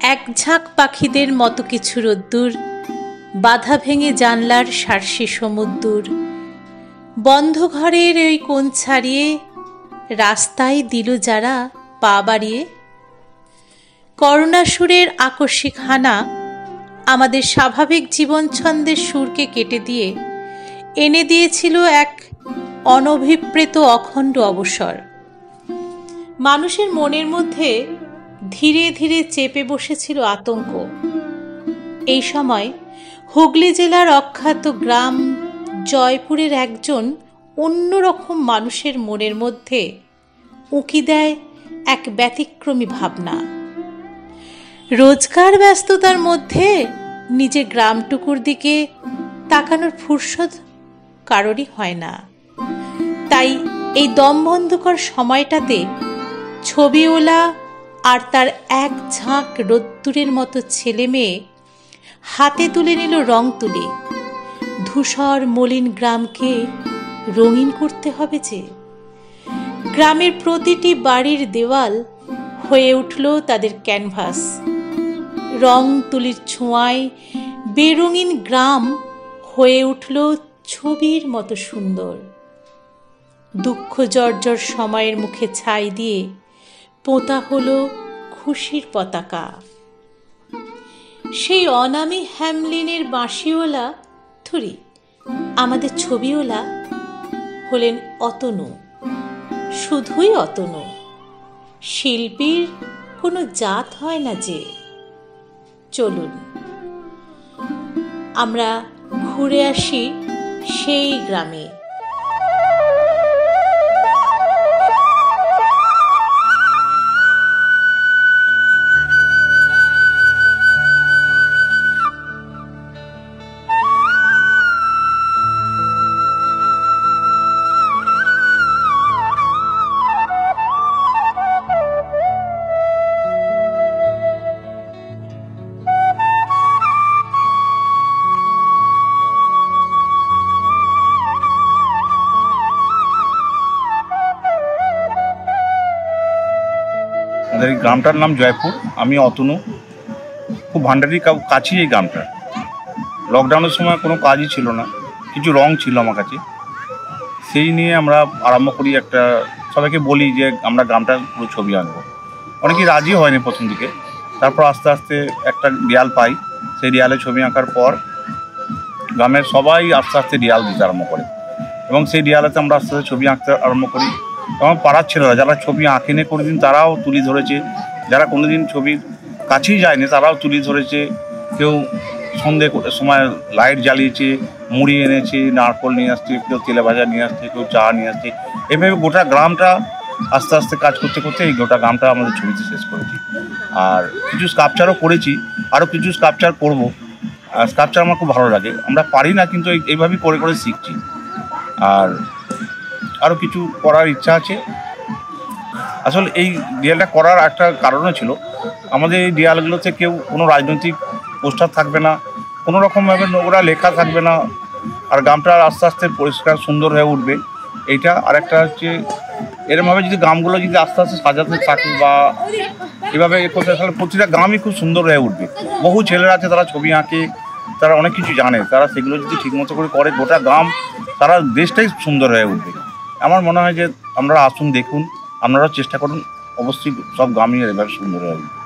এক ঝাঁক পাখিদের মতো কিছু রোদ্দুর, বাধা ভেঙে জানলার সার্সি সমুদ্দুর। বন্ধ ঘরের ওই কোণ ছাড়িয়ে রাস্তায় দিল যারা পা বাড়িয়ে, করুণাসুরের আকস্মিক হানা আমাদের স্বাভাবিক জীবন ছন্দের সুরকে কেটে দিয়ে এনে দিয়েছিল এক অনভিপ্রেত অখণ্ড অবসর। মানুষের মনের মধ্যে ধীরে ধীরে চেপে বসেছিল আতঙ্ক। এই সময় হুগলি জেলার অখ্যাত গ্রাম জয়পুরের একজন অন্যরকম মানুষের মনের মধ্যে উঁকি দেয় এক ব্যতিক্রমী ভাবনা। রোজকার ব্যস্ততার মধ্যে নিজের গ্রামটুকুর দিকে তাকানোর ফুরসত কারোরই হয় না। তাই এই দমবন্ধকর সময়টাতে ছবিওলা আর তার এক ঝাঁক রোদ্দুরের মতো ছেলে মেয়ে হাতে তুলে নিল রং তুলে। ধূসর মলিন গ্রামকে রঙিন করতে হবে যে। গ্রামের প্রতিটি বাড়ির দেওয়াল হয়ে উঠল তাদের ক্যানভাস। রং তুলির ছোঁয়ায় বেরঙিন গ্রাম হয়ে উঠল ছবির মতো সুন্দর। দুঃখ জর্জর সময়ের মুখে ছাই দিয়ে পোতা হলো খুশির পতাকা। সেই অনামি হ্যামলিনের বাঁশিওলা, থুরি, আমাদের ছবিওলা হলেন অতনু, শুধুই অতনু। শিল্পীর কোনো জাত হয় না যে। চলুন, আমরা ঘুরে আসি সেই গ্রামে। আমাদের গ্রামটার নাম জয়পুর, আমি অতনু। খুব ভান্ডারির কাছেই এই গ্রামটা। লকডাউনের সময় কোনো কাজই ছিল না, কিছু রং ছিল আমার কাছে। সেই নিয়ে আমরা আরম্ভ করি একটা, সবাইকে বলি যে আমরা গ্রামটার পুরো ছবি আঁকবো অনেকেই রাজি হয়নি প্রথম দিকে। তারপর আস্তে আস্তে একটা দেয়াল পাই, সেই দেয়ালে ছবি আঁকার পর গ্রামের সবাই আস্তে আস্তে দেয়াল দিতে আরম্ভ করে। এবং সেই দেয়ালেতে আমরা আস্তে আস্তে ছবি আঁকতে আরম্ভ করি। এবং পাড়ার ছেলেরা, যারা ছবি আঁকেনি কোনোদিন, তারাও তুলি ধরেছে। যারা কোনোদিন ছবির কাছেই যায়নি, তারাও তুলি ধরেছে। কেউ সন্ধে সময় লাইট জ্বালিয়েছে, মুড়ি এনেছে, নারকল নিয়ে আসছে, কেউ তেলে ভাজা নিয়ে আসছে, কেউ চা নিয়ে আসছে। এভাবে গোটা গ্রামটা আস্তে আস্তে কাজ করতে করতে এই গোটা গ্রামটা আমাদের ছবিতে শেষ করেছি। আর কিছু স্কাপচারও করেছি, আরও কিছু স্কাপচার করব। স্কাপচার আমার খুব ভালো লাগে। আমরা পারি না, কিন্তু এইভাবেই করে করে শিখছি। আর আরও কিছু করার ইচ্ছা আছে। আসলে এই দেয়ালটা করার একটা কারণও ছিল। আমাদের এই দেয়ালগুলোতে কেউ কোনো রাজনৈতিক পোস্টার থাকবে না, কোনো রকমভাবে নোংরা লেখা থাকবে না, আর গ্রামটা আস্তে আস্তে পরিষ্কার সুন্দর হয়ে উঠবে। এইটা আর একটা হচ্ছে, এরমভাবে যদি গ্রামগুলো যদি আস্তে আস্তে সাজাতে থাকে বা এভাবে করতে তাহলে প্রতিটা গ্রামই খুব সুন্দর হয়ে উঠবে। বহু ছেলেরা আছে, তারা ছবি আঁকে, তারা অনেক কিছু জানে, তারা সেগুলো যদি ঠিকমতো করে করে গোটা গ্রাম, তারা দেশটাই সুন্দর হয়ে উঠবে। আমার মনে হয় যে, আপনারা আসুন, দেখুন, আপনারাও চেষ্টা করুন, অবশ্যই সব গ্রামীণের এবার সুন্দর উঠবে